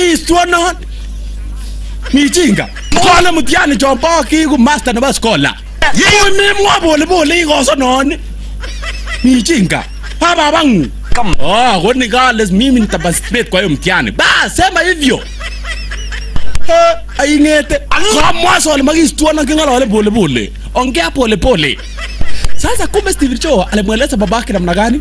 iistwonon mijinga kole mutiani chombo kiiku master nebo skola memwa polepole ikosonon mijinga ha babangu Oh, kwani kale mimi nitaparticipate kwa hiyo mtiani Bas, sema hivyo. Aingete. Kamwa na magistuana king'alale pole pole. Ongea pole pole. Sasa kumbe Steve Cho alimweleza babake namna gani?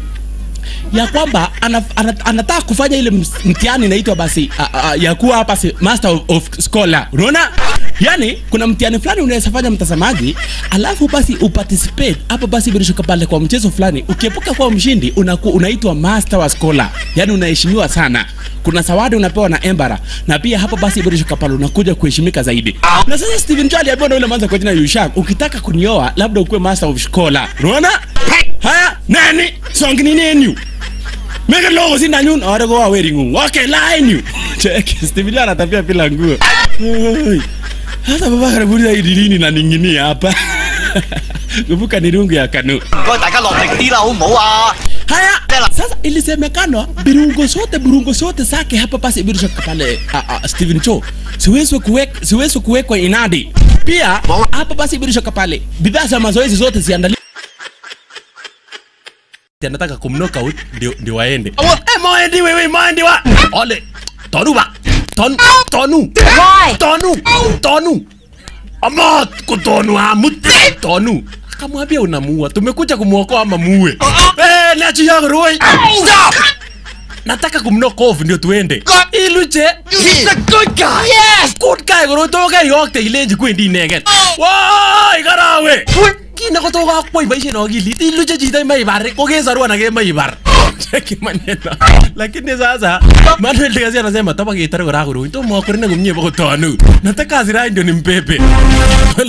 Ya kwamba ana, ana, anataka kufanya ile mtihani inaitwa basi a, a, ya kuwa hapa master of, scholar. Unaona? Yani kuna mtihani fulani unaweza fanya mtazamaji alafu basi uparticipate. Hapo basi bilishuka pale kwa mchezo fulani ukiepuka kuwa mshindi unaku, unaitwa master wa scholar. Yani unaheshimiwa sana. Kuna zawadi unapewa na embara na pia hapo basi bilishuka pale unakuja kuheshimika zaidi. Na sasa Steven Jali na yule manza kwa jina Yushak ukitaka kunioa labda ukuwe master of scholar. Unaona? Haya nani songinin en yu Meke loko sinda nyun. Ore kwa weri ngungu Okay line yu Cheki Stevie ana nguo. Hata baba karibuni irilini na ningini hapa? Kumbuka ni rungu ya kanu. Haya sasa ilisemekana birungo sote birungo sote zake hapa basi birusha pale ah, ah, Steven Cho siwezi kuwekwa inadi. Pia hapa basi birusha pale bidhaa za mazoezi zote ziandaliwe anataka kumknock out ndio ndio waende. Eh, moendi wewe moendi wa. Ole. Tonu ba. Ton tonu. Why? Tonu. Tonu. Ama kutonu amut. Tonu. Akamwambia unamuua. Tumekuja kumwokoa ama muue. Eh, nachi yangu ruoi. Stop. Nataka kumknock off ndio tuende. Iluje. He's a good guy. Yes, good guy koro toke yokte ilenji kwendi inegen. Woi, karawe. Kina ko toka kwai boisien akilit. Iluje chito maibar, kokesaru ana kemaibar. Cheki maneno. Lakini sasa Manuel de Gazia anasema toba kitare kora kurui. Tomo akorene kumnyie bako tonu. Nataka azira ndio ni mpepe.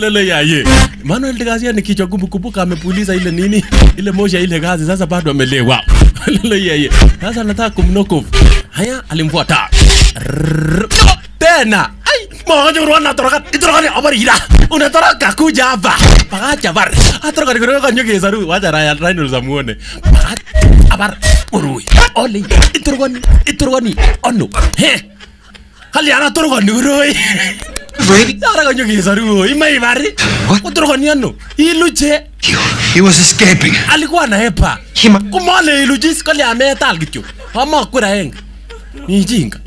Lele yaye. Manuel de Gazia ni kichwa kumbukumbuka amepuliza ile nini? Ile moja ile gazi sasa bado amelewa. Lele yaye. Sasa nataka kumnoko. Haya alimfuata. Tena ai moja urwan natoroka itorokani abarira unatoroka kuja hapa paga bar atorokani kuroka kanyo kesaru wajara ya rhino zamuone abar urui. Oli itorokani itorokani ono he. Hali ana torokani urui? Ara kanyo kesaru imai bari What? utorokani ano iluche He, was escaping. alikuwa anahepa kumale ilujis kali ametal kityo ama kura eng mijinga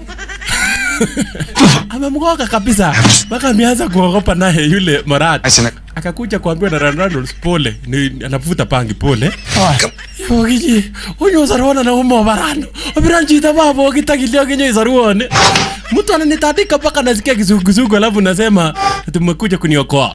amemgoka kabisa mpaka ameanza kuogopa naye yule Morat akakuja kuambiwa na Reynolds pole ni anavuta pangi pole ogiji sarwana na umo barano. Obiran chita babo kitagilio kinyo sarwane. Mtu ananitandika mpaka nasikia kizunguzungu alafu nasema tumekuja kuniokoa.